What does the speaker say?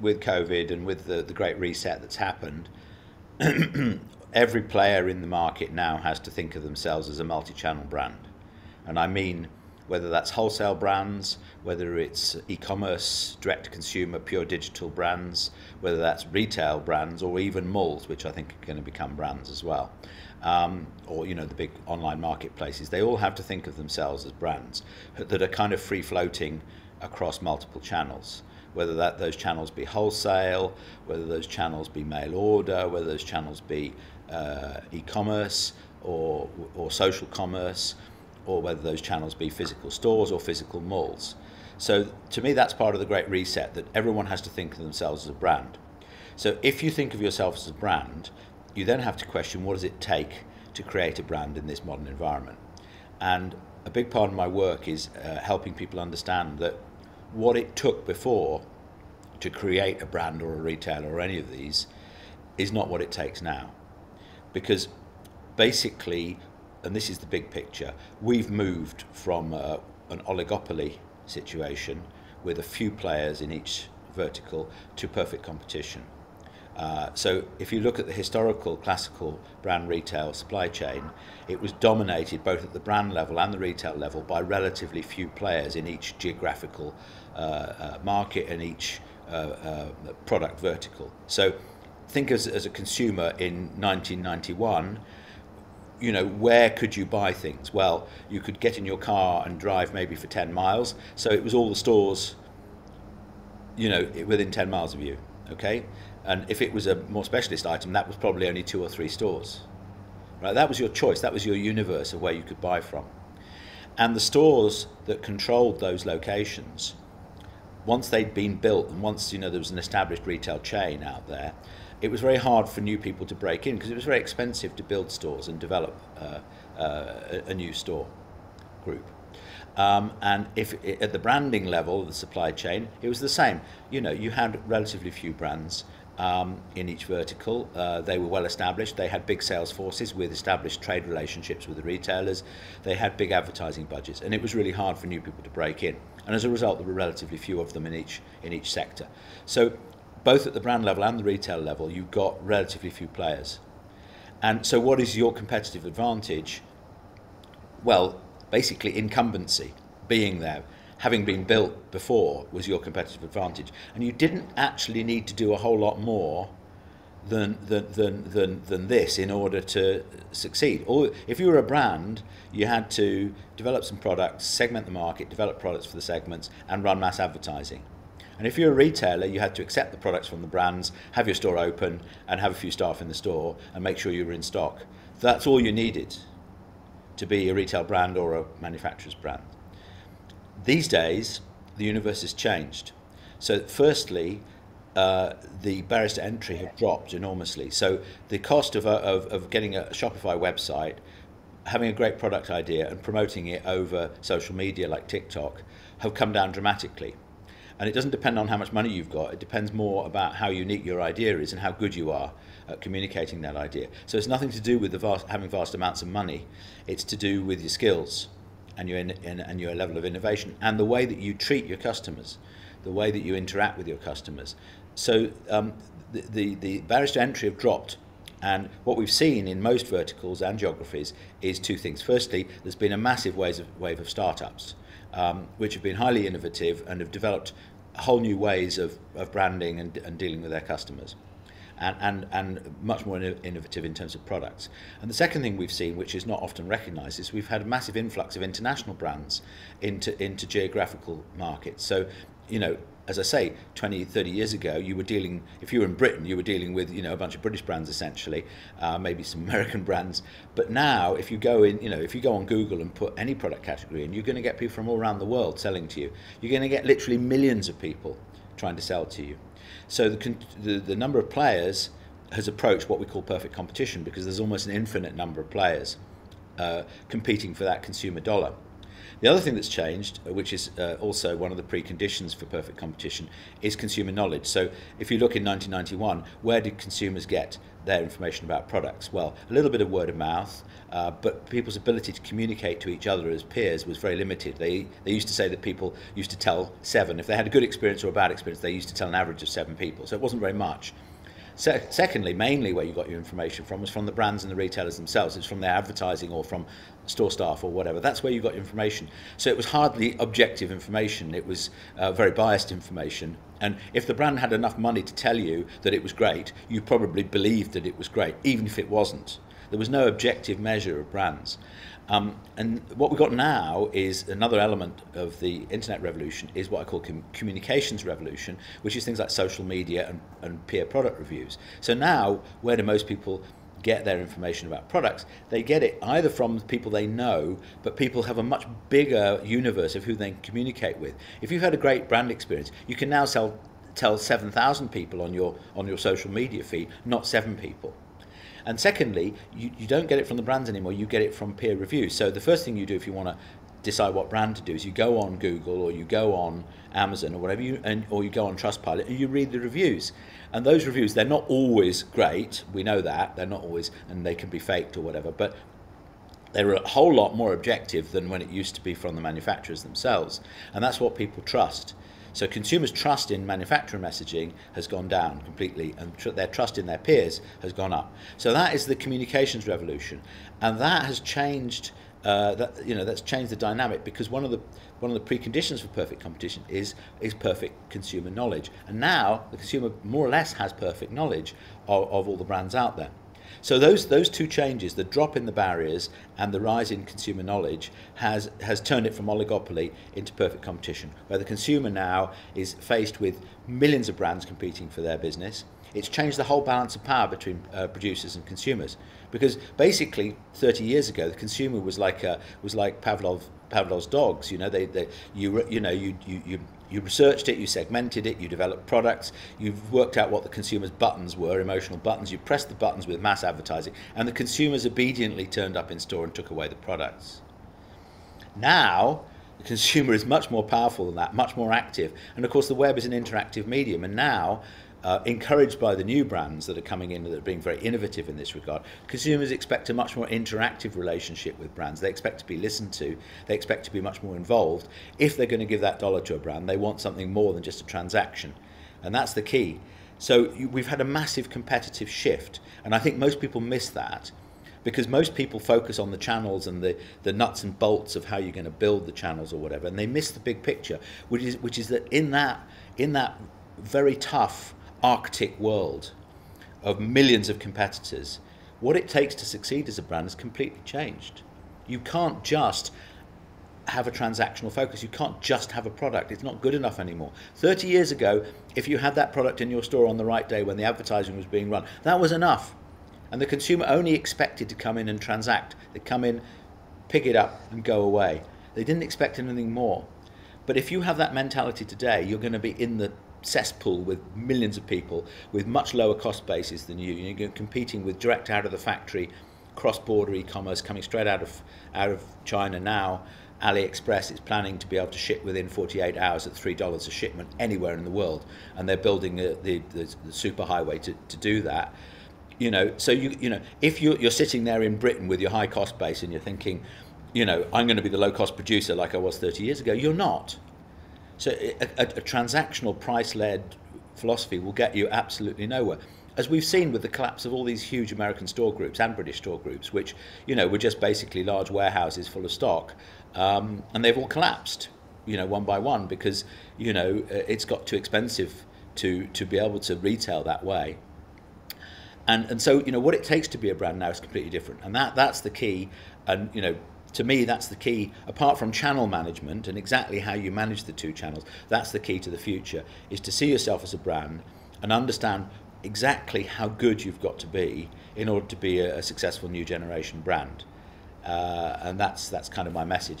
With COVID and with the, the great reset that's happened, every player in the market now has to think of themselves as a multi channel brand. And I mean, whether that's wholesale brands, whether it's e commerce, direct to consumer, pure digital brands, whether that's retail brands, or even malls, which I think are going to become brands as well. Um, or you know the big online marketplaces, they all have to think of themselves as brands that are kind of free floating across multiple channels whether that those channels be wholesale, whether those channels be mail order, whether those channels be uh, e-commerce or, or social commerce, or whether those channels be physical stores or physical malls. So to me, that's part of the great reset that everyone has to think of themselves as a brand. So if you think of yourself as a brand, you then have to question what does it take to create a brand in this modern environment. And a big part of my work is uh, helping people understand that what it took before to create a brand or a retailer or any of these is not what it takes now. Because basically, and this is the big picture, we've moved from uh, an oligopoly situation with a few players in each vertical to perfect competition. Uh, so if you look at the historical classical brand retail supply chain, it was dominated both at the brand level and the retail level by relatively few players in each geographical market and each uh, uh, product vertical. So think as, as a consumer in 1991, you know, where could you buy things? Well, you could get in your car and drive maybe for 10 miles. So it was all the stores, you know, within 10 miles of you, okay? And if it was a more specialist item, that was probably only two or three stores. Right? That was your choice. That was your universe of where you could buy from. And the stores that controlled those locations, once they'd been built and once you know there was an established retail chain out there, it was very hard for new people to break in because it was very expensive to build stores and develop uh, uh, a, new store group. Um, and if at the branding level of the supply chain, it was the same. You know, you had relatively few brands um, in each vertical. Uh, they were well established. They had big sales forces with established trade relationships with the retailers. They had big advertising budgets, and it was really hard for new people to break in. And as a result, there were relatively few of them in each in each sector. So, both at the brand level and the retail level, you got relatively few players. And so, what is your competitive advantage? Well, basically incumbency, being there having been built before was your competitive advantage. And you didn't actually need to do a whole lot more than, than, than, than, than this in order to succeed. Or if you were a brand, you had to develop some products, segment the market, develop products for the segments, and run mass advertising. And if you're a retailer, you had to accept the products from the brands, have your store open, and have a few staff in the store, and make sure you were in stock. That's all you needed to be a retail brand or a manufacturer's brand. These days, the universe has changed. So, firstly, uh, the barriers to entry have dropped enormously. So, the cost of, of, of getting a Shopify website, having a great product idea, and promoting it over social media like TikTok have come down dramatically. And it doesn't depend on how much money you've got, it depends more about how unique your idea is and how good you are at communicating that idea. So, it's nothing to do with the vast, having vast amounts of money, it's to do with your skills and your, in, and your level of innovation and the way that you treat your customers, the way that you interact with your customers. So um, the, the, the barriers to entry have dropped and what we've seen in most verticals and geographies is two things. Firstly, there's been a massive wave of, wave of startups, um, which have been highly innovative and have developed whole new ways of, of branding and, and dealing with their customers and, and, and much more innovative in terms of products. And the second thing we've seen, which is not often recognised, is we've had a massive influx of international brands into, into geographical markets. So, you know, as I say, 20, 30 years ago, you were dealing, if you were in Britain, you were dealing with, you know, a bunch of British brands essentially, uh, maybe some American brands. But now, if you go in, you know, if you go on Google and put any product category in, you're going to get people from all around the world selling to you. You're going to get literally millions of people trying to sell to you. So the, the, the number of players has approached what we call perfect competition because there's almost an infinite number of players uh, competing for that consumer dollar. The other thing that's changed, uh, which is uh, also one of the preconditions for perfect competition, is consumer knowledge. So if you look in 1991, where did consumers get their information about products? Well, a little bit of word of mouth, uh, but people's ability to communicate to each other as peers was very limited. They, they used to say that people used to tell seven. If they had a good experience or a bad experience, they used to tell an average of seven people. So it wasn't very much. Se- secondly, mainly where you got your information from was from the brands and the retailers themselves. It's from their advertising or from store staff or whatever. That's where you got information. So it was hardly objective information. It was uh, very biased information. And if the brand had enough money to tell you that it was great, you probably believed that it was great, even if it wasn't. There was no objective measure of brands. Um, and what we've got now is another element of the internet revolution is what I call com- communications revolution, which is things like social media and, and peer product reviews. So now, where do most people get their information about products? They get it either from people they know, but people have a much bigger universe of who they can communicate with. If you've had a great brand experience, you can now sell, tell 7,000 people on your, on your social media feed, not seven people. And secondly, you, you don't get it from the brands anymore, you get it from peer reviews. So the first thing you do if you want to decide what brand to do is you go on Google or you go on Amazon or whatever you and or you go on Trustpilot and you read the reviews. And those reviews they're not always great. We know that. They're not always and they can be faked or whatever, but they're a whole lot more objective than when it used to be from the manufacturers themselves. And that's what people trust. So consumers' trust in manufacturer messaging has gone down completely, and tr- their trust in their peers has gone up. So that is the communications revolution, and that has changed. Uh, that you know that's changed the dynamic because one of the one of the preconditions for perfect competition is is perfect consumer knowledge, and now the consumer more or less has perfect knowledge of, of all the brands out there. So those those two changes, the drop in the barriers and the rise in consumer knowledge, has has turned it from oligopoly into perfect competition, where the consumer now is faced with millions of brands competing for their business. It's changed the whole balance of power between uh, producers and consumers, because basically 30 years ago the consumer was like a, was like Pavlov Pavlov's dogs. You know, they, they you you know you you you you researched it, you segmented it, you developed products, you've worked out what the consumer's buttons were, emotional buttons, you pressed the buttons with mass advertising, and the consumers obediently turned up in store and took away the products. Now, the consumer is much more powerful than that, much more active, and of course, the web is an interactive medium, and now uh, encouraged by the new brands that are coming in that are being very innovative in this regard, consumers expect a much more interactive relationship with brands. They expect to be listened to, they expect to be much more involved. If they're going to give that dollar to a brand, they want something more than just a transaction. And that's the key. So we've had a massive competitive shift, and I think most people miss that because most people focus on the channels and the, the nuts and bolts of how you're going to build the channels or whatever, and they miss the big picture, which is which is that in that in that very tough arctic world of millions of competitors, what it takes to succeed as a brand has completely changed. You can't just have a transactional focus. You can't just have a product. It's not good enough anymore. 30 years ago, if you had that product in your store on the right day when the advertising was being run, that was enough. And the consumer only expected to come in and transact. They come in, pick it up, and go away. They didn't expect anything more. But if you have that mentality today, you're going to be in the cesspool with millions of people with much lower cost bases than you. You're competing with direct out of the factory, cross-border e-commerce coming straight out of out of China now. AliExpress is planning to be able to ship within 48 hours at three dollars a shipment anywhere in the world, and they're building the the, the, the superhighway to, to do that. You know, so you you know if you're, you're sitting there in Britain with your high cost base and you're thinking, you know, I'm going to be the low cost producer like I was 30 years ago. You're not. So a, a, a transactional price-led philosophy will get you absolutely nowhere. As we've seen with the collapse of all these huge American store groups and British store groups, which you know were just basically large warehouses full of stock, um, and they've all collapsed, you know, one by one because you know it's got too expensive to to be able to retail that way. And and so you know what it takes to be a brand now is completely different, and that that's the key. And you know to me, that's the key. Apart from channel management and exactly how you manage the two channels, that's the key to the future. Is to see yourself as a brand and understand exactly how good you've got to be in order to be a, a successful new generation brand. Uh, and that's that's kind of my message.